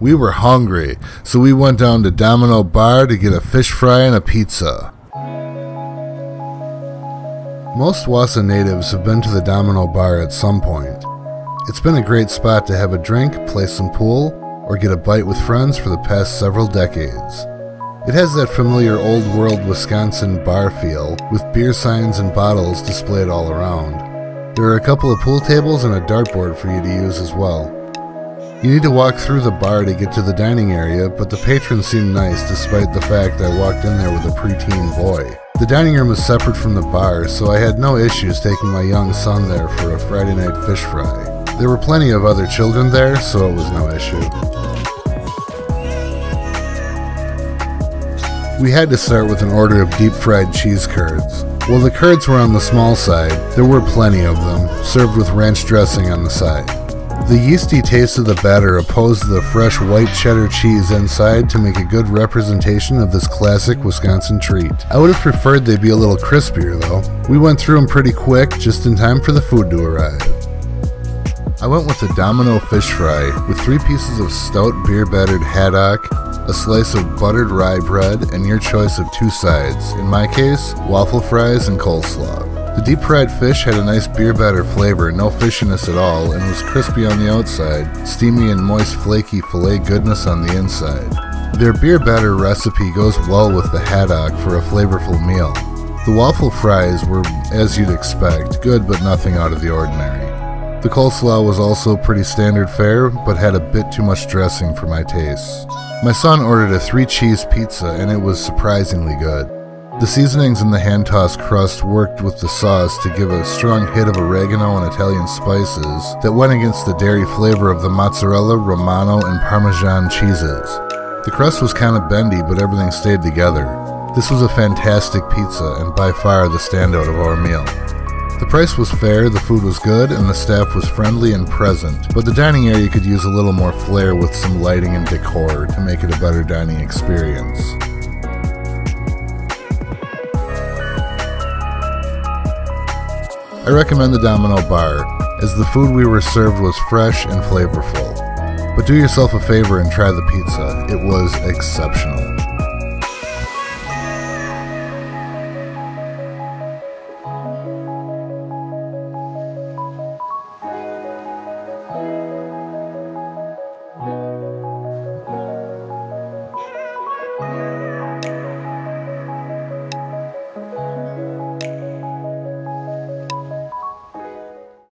We were hungry, so we went down to Domino Bar to get a fish fry and a pizza. Most Wausau natives have been to the Domino Bar at some point. It's been a great spot to have a drink, play some pool, or get a bite with friends for the past several decades. It has that familiar old world Wisconsin bar feel, with beer signs and bottles displayed all around. There are a couple of pool tables and a dartboard for you to use as well. You need to walk through the bar to get to the dining area, but the patrons seemed nice despite the fact I walked in there with a preteen boy. The dining room was separate from the bar, so I had no issues taking my young son there for a Friday night fish fry. There were plenty of other children there, so it was no issue. We had to start with an order of deep fried cheese curds. While the curds were on the small side, there were plenty of them, served with ranch dressing on the side. The yeasty taste of the batter opposed the fresh white cheddar cheese inside to make a good representation of this classic Wisconsin treat. I would have preferred they be a little crispier though. We went through them pretty quick, just in time for the food to arrive. I went with a domino fish fry with three pieces of stout beer battered haddock, a slice of buttered rye bread, and your choice of two sides. In my case, waffle fries and coleslaw. The deep fried fish had a nice beer batter flavor, no fishiness at all, and was crispy on the outside, steamy and moist flaky filet goodness on the inside. Their beer batter recipe goes well with the haddock for a flavorful meal. The waffle fries were, as you'd expect, good but nothing out of the ordinary. The coleslaw was also pretty standard fare, but had a bit too much dressing for my tastes. My son ordered a three cheese pizza, and it was surprisingly good. The seasonings in the hand tossed crust worked with the sauce to give a strong hit of oregano and Italian spices that went against the dairy flavor of the mozzarella, romano, and parmesan cheeses. The crust was kind of bendy, but everything stayed together. This was a fantastic pizza and by far the standout of our meal. The price was fair, the food was good, and the staff was friendly and present, but the dining area could use a little more flair with some lighting and decor to make it a better dining experience. I recommend the Domino Bar, as the food we were served was fresh and flavorful. But do yourself a favor and try the pizza, it was exceptional.